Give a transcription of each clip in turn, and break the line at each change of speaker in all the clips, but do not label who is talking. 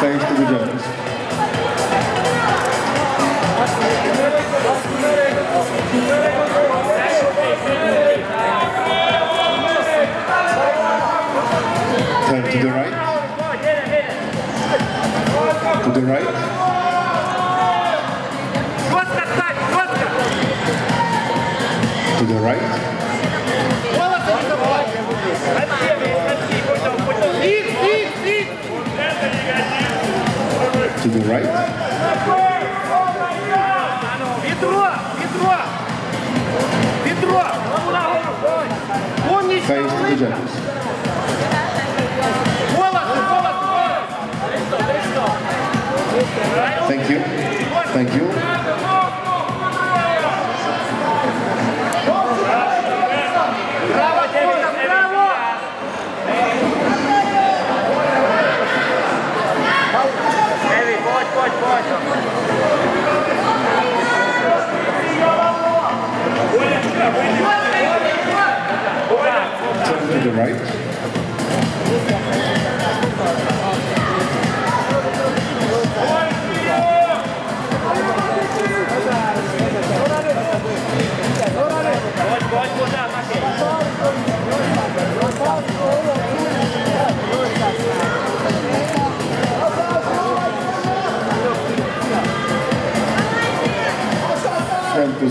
thanks
to the judges. Turn to the right. To the right. to the right. to right. Face to the judges. Thank you. Thank you.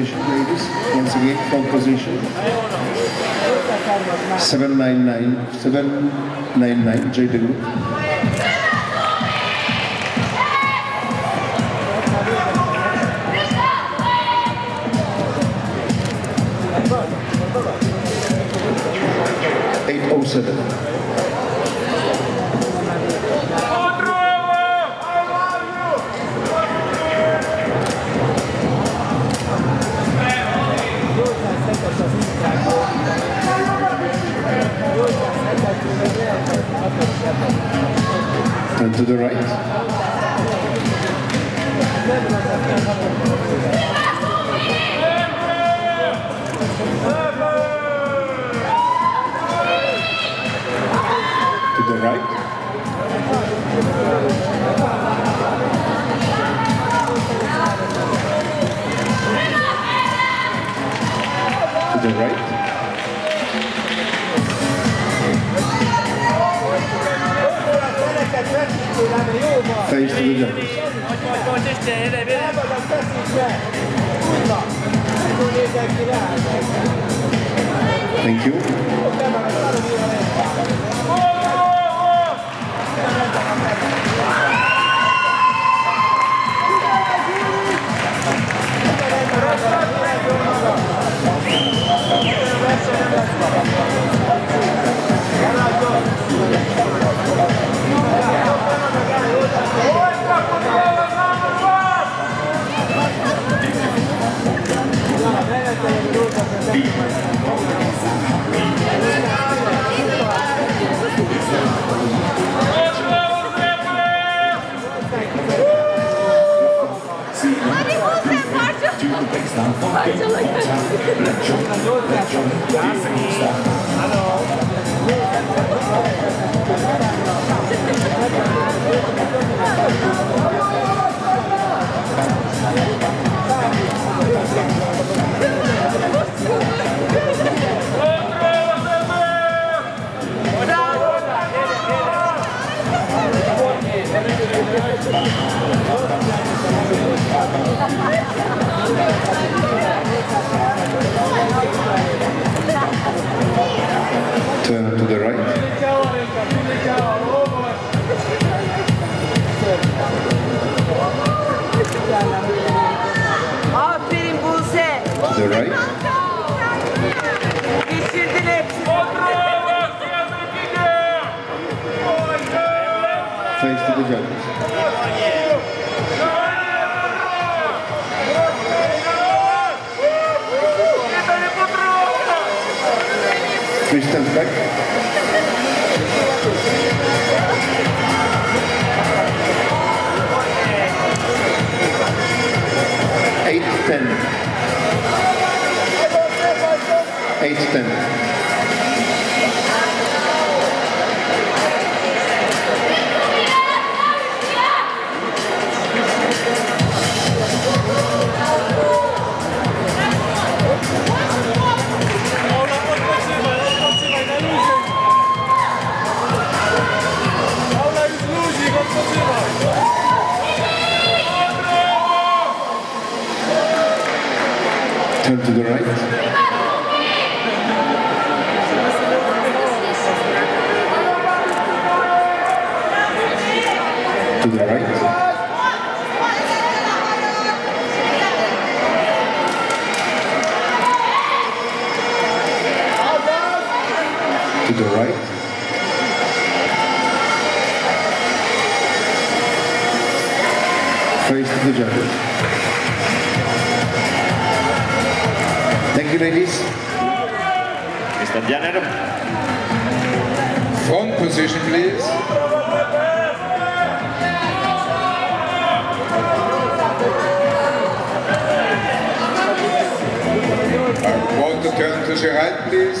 Position, ladies. Once again, front position. 799, 799, J Group. Eight oh seven. Turn to the right. To the right. To the right. Face to the judges. Thank you. Turn Please stand back. Eight ten. Eight ten. Turn to the right. To the right. To the right. Face to the judges. Ladies.
Mr. Janner,
Front position, please. I want to turn to the right, please.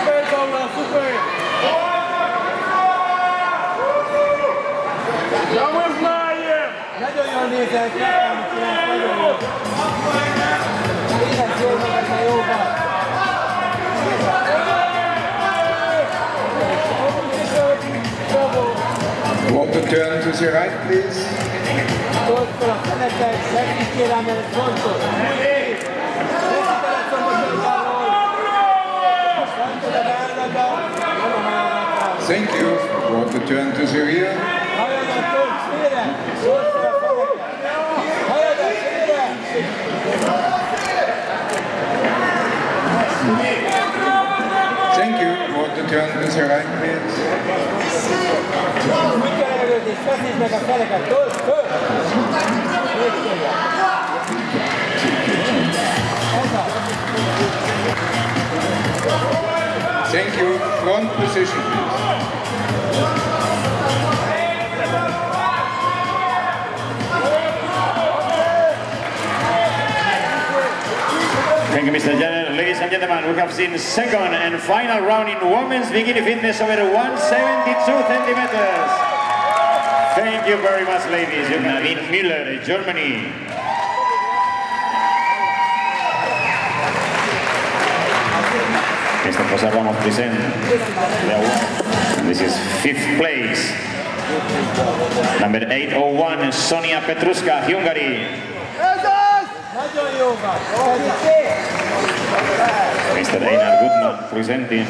Want to
super! Jongens, maaien!
Doe the turn to the right, please. Thank you. Want to turn to the rear.
Hajadat, tolt félre, tolt fel a feneket. Hajadat, félre.
Thank you. Want to turn to the right, please.
Úgy kell
Thank you. Front position, please.
thank you, Mr. Janner. Ladies and gentlemen, we have seen second and final round in women's bikini fitness over 172 centimeters. Thank you very much, ladies. You Müller, Germany. Mr. Jose Ramos. This is fifth place. Number 801, Sonia Petruska, Hungary. Mr. Einar Goodman presenting.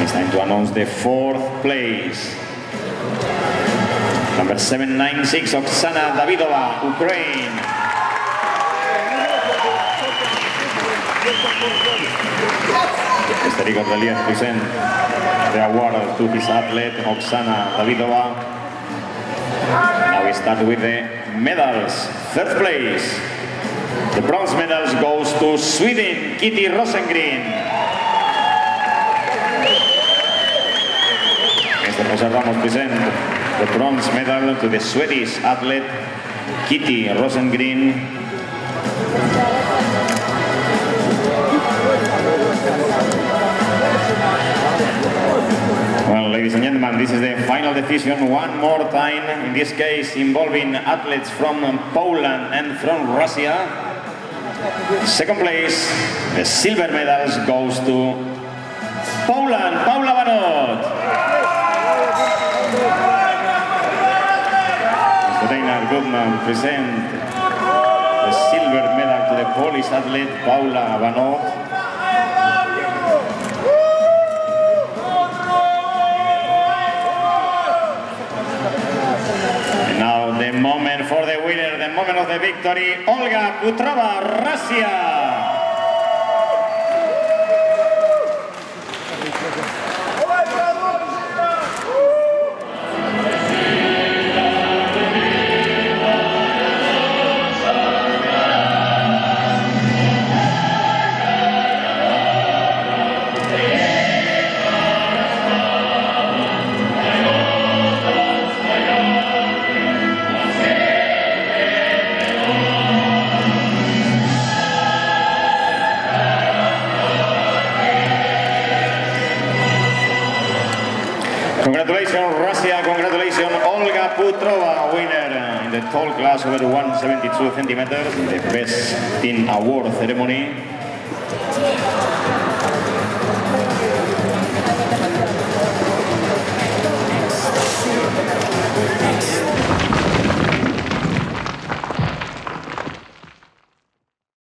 It's time to announce the fourth place. Number 796, Oksana Davidova, Ukraine. Mr. Igor Deliev present the award to his athlete, Oksana Davidova. Now we start with the medals. Third place. The bronze medals goes to Sweden, Kitty Rosengren. Mr. Jose Ramos present the bronze medal to the Swedish athlete Kitty Rosengren. Well, ladies and gentlemen, this is the final decision one more time, in this case involving athletes from Poland and from Russia. Second place, the silver medals goes to Poland, Paula Banot. Mr. Goodman present the silver medal to the Polish athlete Paula Banot. Of the victory, Olga Putrova, Russia. Congratulations Russia, congratulations Olga Putrova, winner in the tall class over 172 centimeters, the best in award ceremony.